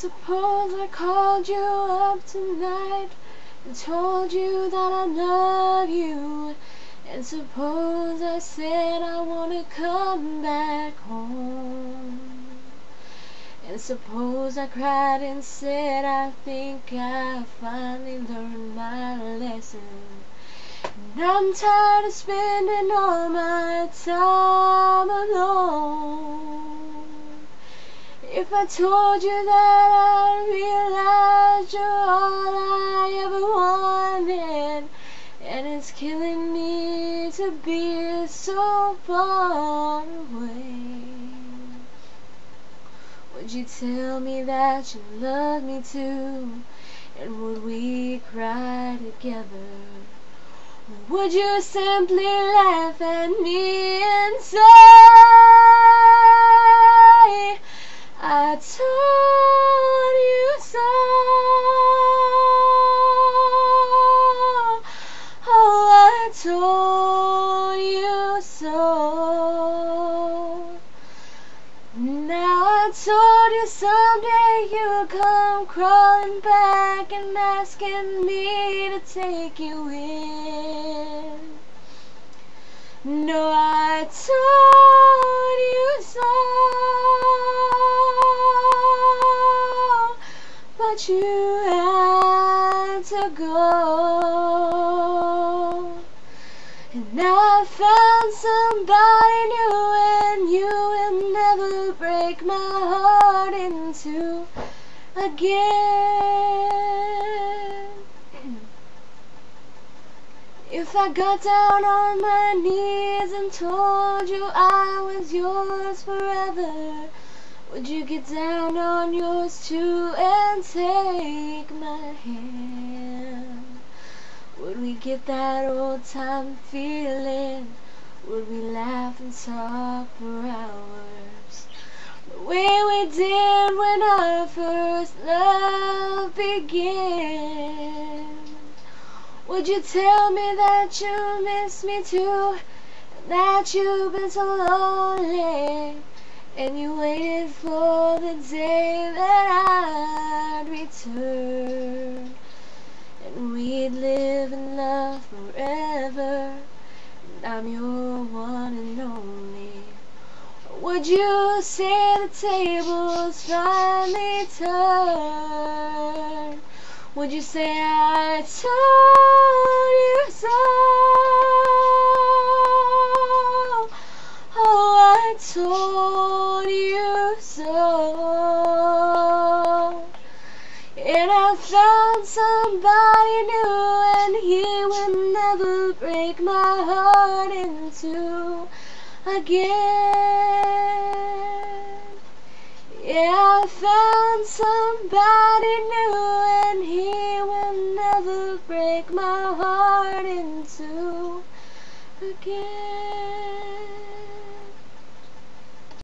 Suppose I called you up tonight and told you that I love you. And suppose I said I wanna come back home. And suppose I cried and said I think I finally learned my lesson. And I'm tired of spending all my time If I told you that I realized you're all I ever wanted And it's killing me to be so far away. Would you tell me that you love me too? And would we cry together? Would you simply laugh at me and say Now I told you someday you'd come crawling back and asking me to take you in. No, I told you so, but you had to go. And now I found somebody new, and you will never break my heart in two again. If I got down on my knees and told you I was yours forever, would you get down on yours too and take my hand? Would we get that old time feeling? And talk for hours? The way we did when our first love began. Would you tell me that you miss me too? And that you've been so lonely? And you waited for the day that I'd return. And we'd live in love forever. I'm your one and only. Would you say the tables finally turned? Would you say I told you so? And I found somebody new, and he will never break my heart in two again. Yeah, I found somebody new and he will never break my heart in two again.